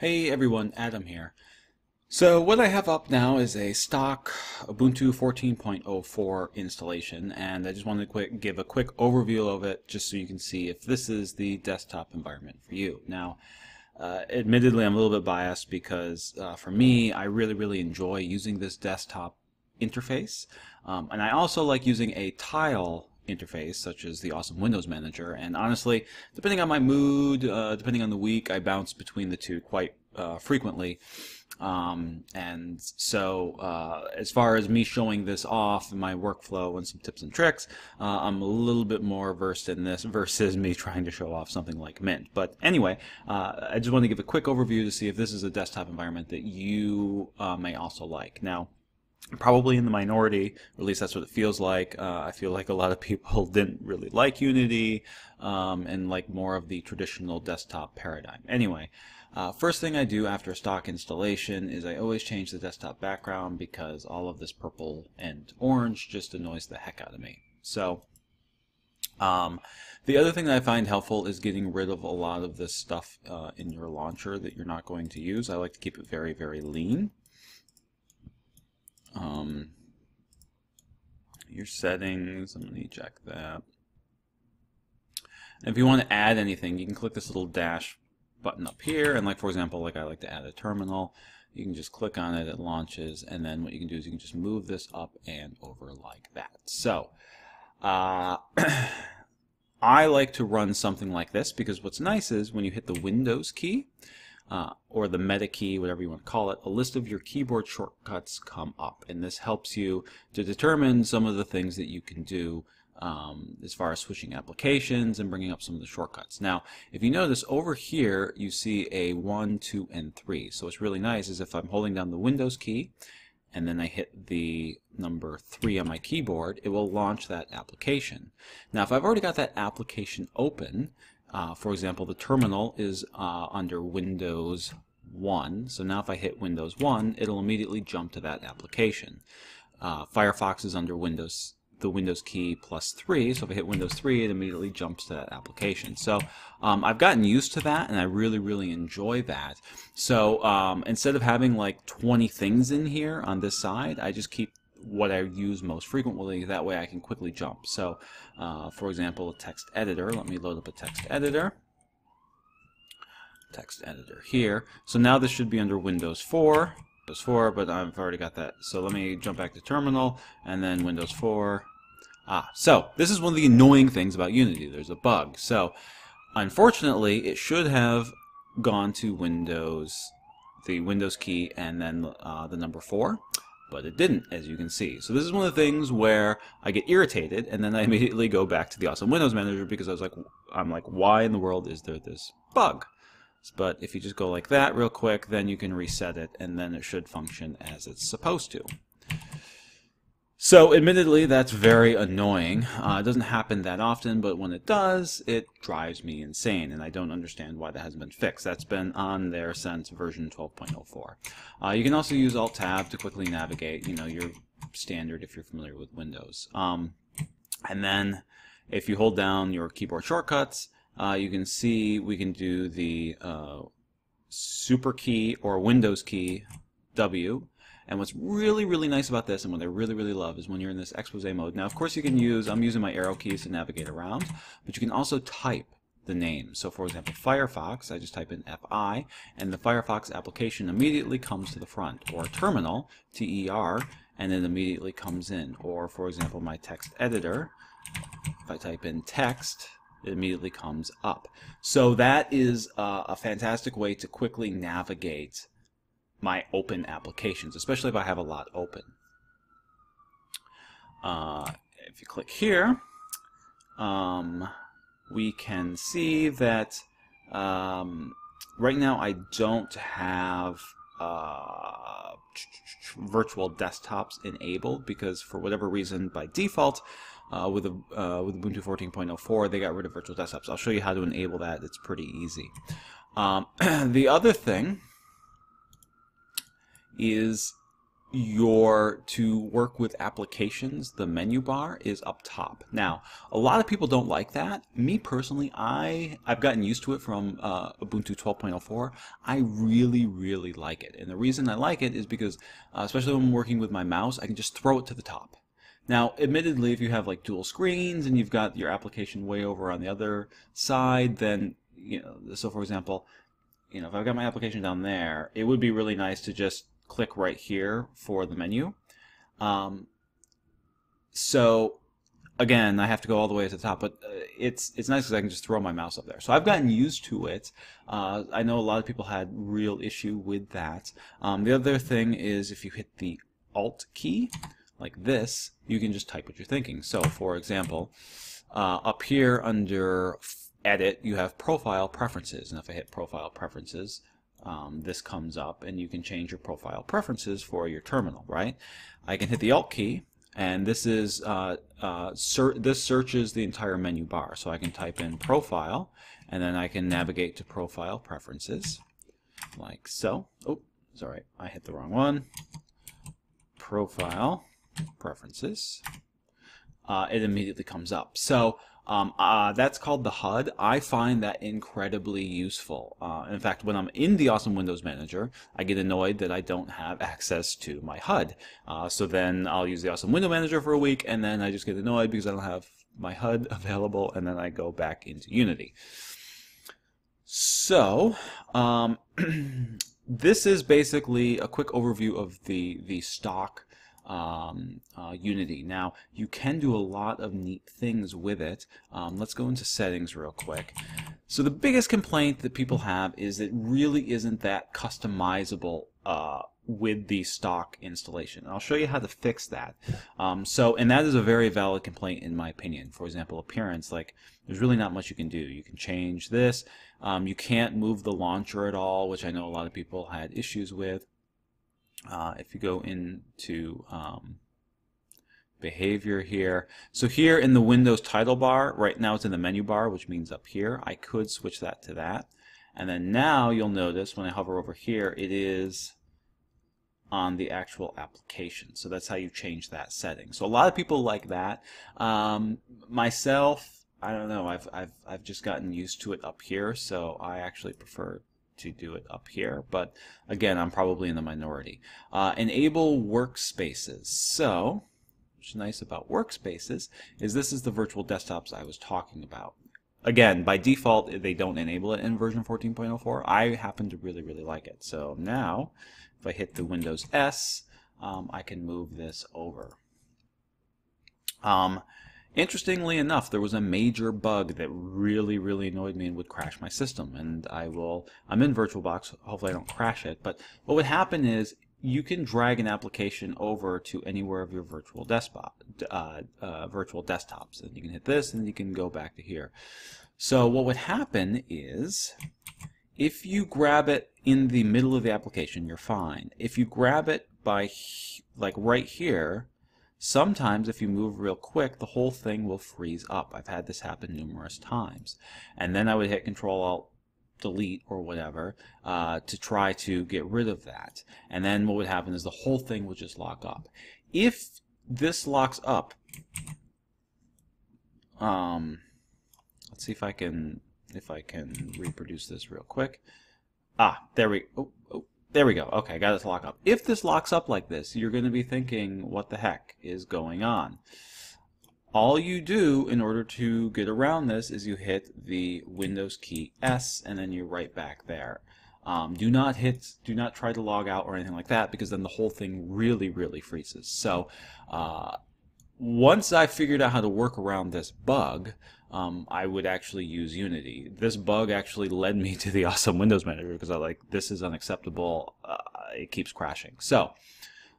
Hey everyone, Adam here. So what I have up now is a stock Ubuntu 14.04 installation and I just wanted to quick, give a quick overview of it just so you can see if this is the desktop environment for you. Now uh, admittedly I'm a little bit biased because uh, for me I really really enjoy using this desktop interface um, and I also like using a tile interface such as the awesome Windows Manager. And honestly depending on my mood uh, depending on the week I bounce between the two quite uh, frequently. Um, and so uh, as far as me showing this off in my workflow and some tips and tricks uh, I'm a little bit more versed in this versus me trying to show off something like Mint. But anyway uh, I just want to give a quick overview to see if this is a desktop environment that you uh, may also like. Now probably in the minority, or at least that's what it feels like. Uh, I feel like a lot of people didn't really like Unity um, and like more of the traditional desktop paradigm. Anyway, uh, first thing I do after a stock installation is I always change the desktop background because all of this purple and orange just annoys the heck out of me. So um, the other thing that I find helpful is getting rid of a lot of this stuff uh, in your launcher that you're not going to use. I like to keep it very, very lean. Um, your settings, I'm going to check that. And if you want to add anything, you can click this little dash button up here, and like for example, like I like to add a terminal, you can just click on it, it launches, and then what you can do is you can just move this up and over like that. So, uh, I like to run something like this because what's nice is when you hit the Windows key, uh, or the meta key, whatever you want to call it, a list of your keyboard shortcuts come up. And this helps you to determine some of the things that you can do um, as far as switching applications and bringing up some of the shortcuts. Now, if you notice over here, you see a 1, 2, and 3. So what's really nice is if I'm holding down the Windows key and then I hit the number 3 on my keyboard, it will launch that application. Now, if I've already got that application open, uh, for example, the terminal is uh, under Windows 1. So now if I hit Windows 1, it'll immediately jump to that application. Uh, Firefox is under Windows the Windows key plus 3. So if I hit Windows 3, it immediately jumps to that application. So um, I've gotten used to that, and I really, really enjoy that. So um, instead of having like 20 things in here on this side, I just keep what I use most frequently. That way I can quickly jump. So, uh, for example, a text editor. Let me load up a text editor. Text editor here. So now this should be under Windows 4. Windows 4, but I've already got that. So let me jump back to Terminal, and then Windows 4. Ah, so this is one of the annoying things about Unity. There's a bug. So, unfortunately, it should have gone to Windows, the Windows key, and then uh, the number 4 but it didn't, as you can see. So this is one of the things where I get irritated, and then I immediately go back to the awesome Windows Manager because I was like, I'm like, why in the world is there this bug? But if you just go like that real quick, then you can reset it, and then it should function as it's supposed to. So, admittedly, that's very annoying. Uh, it doesn't happen that often, but when it does, it drives me insane, and I don't understand why that hasn't been fixed. That's been on there since version 12.04. Uh, you can also use Alt-Tab to quickly navigate, you know, your standard if you're familiar with Windows. Um, and then, if you hold down your keyboard shortcuts, uh, you can see we can do the uh, super key or Windows key W and what's really, really nice about this, and what I really, really love, is when you're in this expose mode. Now, of course, you can use, I'm using my arrow keys to navigate around, but you can also type the name. So, for example, Firefox, I just type in FI, and the Firefox application immediately comes to the front. Or Terminal, T-E-R, and it immediately comes in. Or, for example, my text editor, if I type in text, it immediately comes up. So that is a fantastic way to quickly navigate my open applications, especially if I have a lot open. Uh, if you click here, um, we can see that um, right now I don't have uh, virtual desktops enabled because for whatever reason by default uh, with, a, uh, with Ubuntu 14.04 they got rid of virtual desktops. I'll show you how to enable that. It's pretty easy. Um, the other thing is your to work with applications the menu bar is up top. Now a lot of people don't like that. Me personally i i've gotten used to it from uh, ubuntu 12.04 i really really like it. And the reason i like it is because uh, especially when i'm working with my mouse i can just throw it to the top. Now admittedly if you have like dual screens and you've got your application way over on the other side then you know so for example you know if i've got my application down there it would be really nice to just click right here for the menu. Um, so again, I have to go all the way to the top, but uh, it's it's nice because I can just throw my mouse up there. So I've gotten used to it. Uh, I know a lot of people had real issue with that. Um, the other thing is if you hit the Alt key, like this, you can just type what you're thinking. So for example, uh, up here under Edit, you have Profile Preferences, and if I hit Profile Preferences, um, this comes up and you can change your profile preferences for your terminal, right? I can hit the Alt key and this is uh, uh, ser this searches the entire menu bar. So I can type in profile and then I can navigate to profile preferences like so. Oh, sorry, I hit the wrong one. Profile preferences. Uh, it immediately comes up. So um, uh, that's called the HUD. I find that incredibly useful. Uh, in fact, when I'm in the Awesome Windows Manager, I get annoyed that I don't have access to my HUD. Uh, so then I'll use the Awesome Window Manager for a week, and then I just get annoyed because I don't have my HUD available, and then I go back into Unity. So, um, this is basically a quick overview of the, the stock um, uh, Unity. Now, you can do a lot of neat things with it. Um, let's go into settings real quick. So the biggest complaint that people have is it really isn't that customizable uh, with the stock installation. And I'll show you how to fix that. Um, so, and that is a very valid complaint in my opinion. For example, appearance, like there's really not much you can do. You can change this. Um, you can't move the launcher at all, which I know a lot of people had issues with. Uh, if you go into um, behavior here. So here in the Windows title bar, right now it's in the menu bar, which means up here. I could switch that to that. And then now you'll notice when I hover over here, it is on the actual application. So that's how you change that setting. So a lot of people like that. Um, myself, I don't know. I've I've I've just gotten used to it up here, so I actually prefer to do it up here, but again, I'm probably in the minority. Uh, enable workspaces. So, what's nice about workspaces is this is the virtual desktops I was talking about. Again, by default, they don't enable it in version 14.04. I happen to really, really like it. So now, if I hit the Windows S, um, I can move this over. Um, Interestingly enough, there was a major bug that really, really annoyed me and would crash my system. And I will, I'm in VirtualBox, hopefully I don't crash it. But what would happen is you can drag an application over to anywhere of your virtual desktop, uh, uh, virtual desktops. And you can hit this and you can go back to here. So what would happen is if you grab it in the middle of the application, you're fine. If you grab it by like right here, Sometimes if you move real quick, the whole thing will freeze up. I've had this happen numerous times. And then I would hit Control Alt delete or whatever uh, to try to get rid of that. And then what would happen is the whole thing would just lock up. If this locks up, um, let's see if I can if I can reproduce this real quick. Ah, there we. Oh, oh, there we go. Okay, I got it to lock up. If this locks up like this, you're going to be thinking, what the heck is going on? All you do in order to get around this is you hit the Windows key S and then you're right back there. Um, do not hit, do not try to log out or anything like that because then the whole thing really, really freezes. So uh, once I figured out how to work around this bug, um, I would actually use Unity. This bug actually led me to the awesome Windows Manager because I like this is unacceptable. Uh, it keeps crashing. So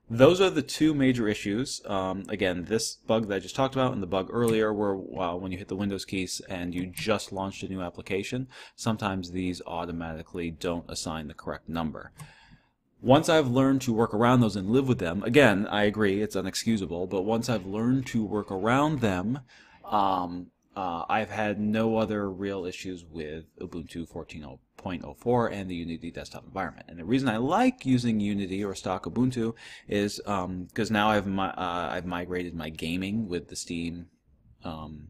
those are the two major issues. Um, again, this bug that I just talked about and the bug earlier where uh, when you hit the Windows keys and you just launched a new application, sometimes these automatically don't assign the correct number. Once I've learned to work around those and live with them, again, I agree, it's unexcusable, but once I've learned to work around them, um, uh, I've had no other real issues with Ubuntu 14.04 and the Unity desktop environment. And the reason I like using Unity or stock Ubuntu is because um, now I've mi uh, I've migrated my gaming with the Steam um,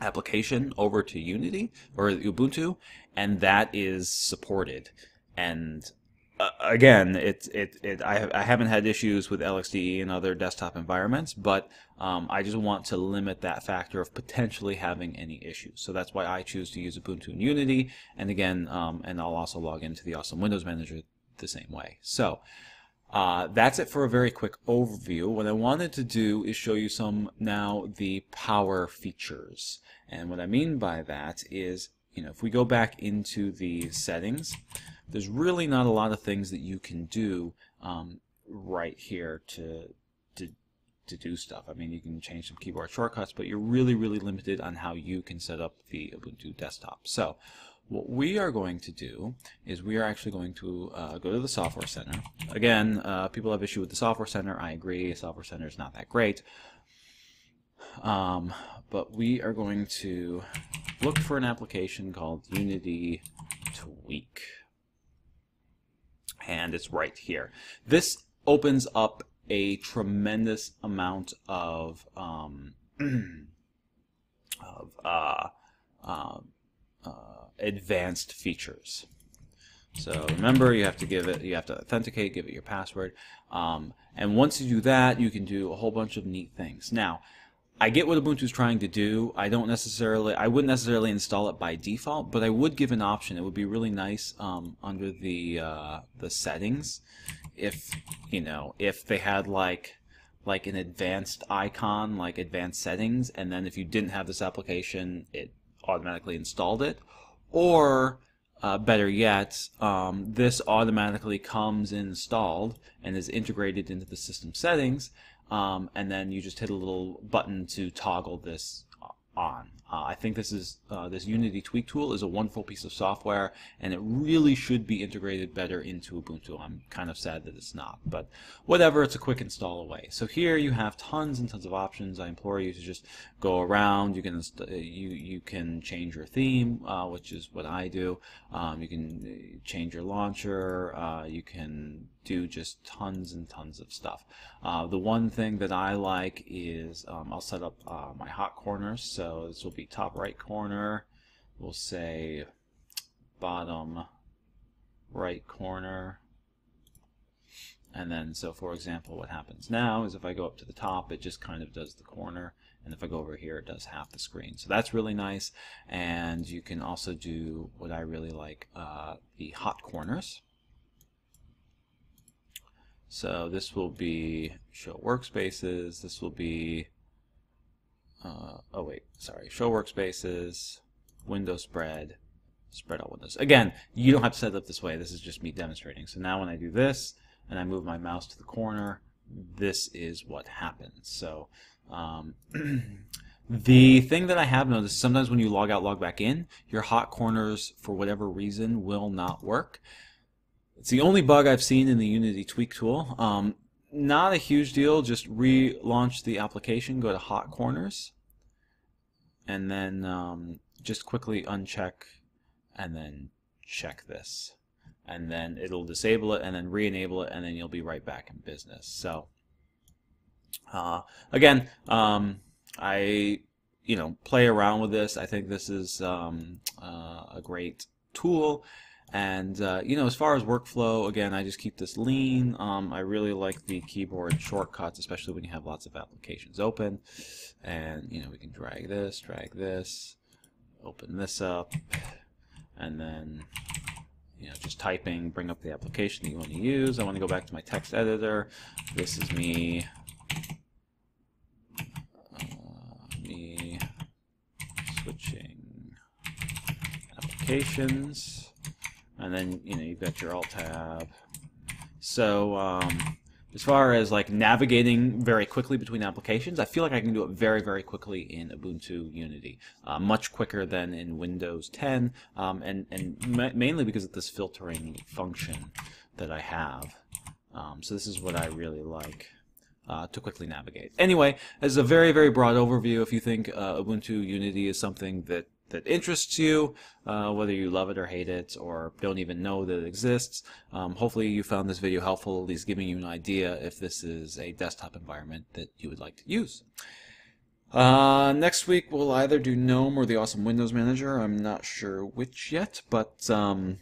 application over to Unity or Ubuntu, and that is supported. And uh, again, it, it, I, I haven't had issues with LXDE and other desktop environments, but um, I just want to limit that factor of potentially having any issues. So that's why I choose to use Ubuntu and Unity. And again, um, and I'll also log into the Awesome Windows Manager the same way. So uh, that's it for a very quick overview. What I wanted to do is show you some now the power features. And what I mean by that is, you know, if we go back into the settings, there's really not a lot of things that you can do um, right here to, to to do stuff. I mean, you can change some keyboard shortcuts, but you're really, really limited on how you can set up the Ubuntu desktop. So what we are going to do is we are actually going to uh, go to the Software Center. Again, uh, people have issue with the Software Center. I agree. Software Center is not that great. Um, but we are going to look for an application called Unity Tweak and it's right here. This opens up a tremendous amount of um, of uh, uh, uh, advanced features. So remember, you have to give it, you have to authenticate, give it your password, um, and once you do that, you can do a whole bunch of neat things. Now, I get what Ubuntu is trying to do. I don't necessarily, I wouldn't necessarily install it by default, but I would give an option. It would be really nice um, under the uh, the settings, if you know, if they had like like an advanced icon, like advanced settings, and then if you didn't have this application, it automatically installed it, or uh, better yet, um, this automatically comes installed and is integrated into the system settings, um, and then you just hit a little button to toggle this on. Uh, I think this is uh, this Unity Tweak tool is a wonderful piece of software, and it really should be integrated better into Ubuntu. I'm kind of sad that it's not, but whatever. It's a quick install away. So here you have tons and tons of options. I implore you to just go around. You can you you can change your theme, uh, which is what I do. Um, you can uh, change your launcher. Uh, you can do just tons and tons of stuff. Uh, the one thing that I like is um, I'll set up uh, my hot corners. So this will be top right corner. We'll say bottom right corner. And then, so for example, what happens now is if I go up to the top, it just kind of does the corner. And if I go over here, it does half the screen. So that's really nice. And you can also do what I really like, uh, the hot corners. So this will be show workspaces. This will be, uh, oh wait, sorry, show workspaces, window spread, spread all windows. Again, you don't have to set it up this way. This is just me demonstrating. So now when I do this and I move my mouse to the corner, this is what happens. So um, the thing that I have noticed, sometimes when you log out, log back in, your hot corners, for whatever reason, will not work. It's the only bug I've seen in the Unity Tweak tool. Um, not a huge deal, just relaunch the application, go to Hot Corners, and then um, just quickly uncheck and then check this. And then it'll disable it and then re-enable it and then you'll be right back in business. So uh, again, um, I you know play around with this. I think this is um, uh, a great tool and uh, you know, as far as workflow, again, I just keep this lean. Um, I really like the keyboard shortcuts, especially when you have lots of applications open. And you know, we can drag this, drag this, open this up, and then you know, just typing, bring up the application that you want to use. I want to go back to my text editor. This is me. Uh, me switching applications and then you know you've got your alt tab so um, as far as like navigating very quickly between applications I feel like I can do it very very quickly in Ubuntu Unity uh, much quicker than in Windows 10 um, and, and ma mainly because of this filtering function that I have um, so this is what I really like uh, to quickly navigate. Anyway, as a very, very broad overview, if you think uh, Ubuntu Unity is something that that interests you, uh, whether you love it or hate it, or don't even know that it exists. Um, hopefully you found this video helpful, at least giving you an idea if this is a desktop environment that you would like to use. Uh, next week we'll either do GNOME or the Awesome Windows Manager. I'm not sure which yet, but um,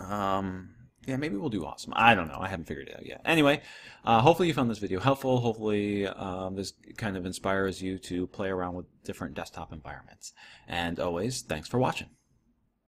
um, yeah, maybe we'll do awesome. I don't know. I haven't figured it out yet. Anyway, uh, hopefully you found this video helpful. Hopefully um, this kind of inspires you to play around with different desktop environments. And always, thanks for watching.